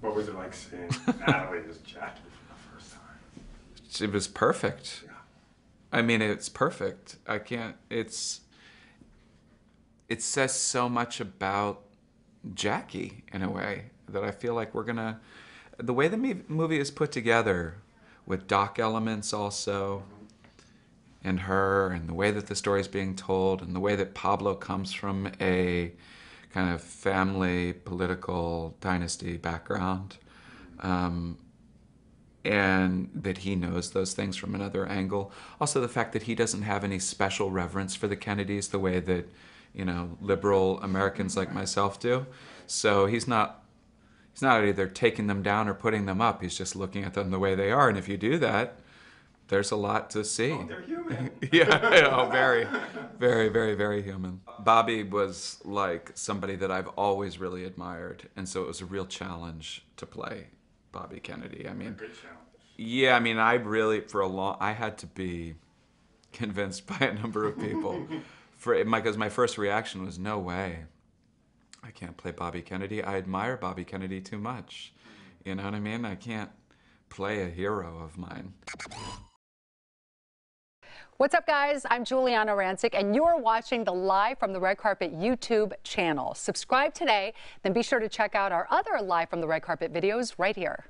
What was it like seeing Natalie as Jackie for the first time? It was perfect. Yeah. I mean, it's perfect. I can't. It's. It says so much about Jackie in a way that I feel like we're gonna. The way the movie is put together, with doc elements also, and her, and the way that the story is being told, and the way that Pablo comes from a kind of family political dynasty background. Um, and that he knows those things from another angle. Also, the fact that he doesn't have any special reverence for the Kennedys the way that, you know, liberal Americans like myself do. So he's not. He's not either taking them down or putting them up. He's just looking at them the way they are. And if you do that, there's a lot to see. Oh, they're human. yeah, oh, very, very, very, very human. Bobby was like somebody that I've always really admired, and so it was a real challenge to play Bobby Kennedy. I mean, Good challenge. yeah, I mean, I really for a long, I had to be convinced by a number of people. For my, because my first reaction was, no way, I can't play Bobby Kennedy. I admire Bobby Kennedy too much. You know what I mean? I can't play a hero of mine. What's up, guys? I'm Giuliana Rancic, and you're watching the Live from the Red Carpet YouTube channel. Subscribe today, then be sure to check out our other Live from the Red Carpet videos right here.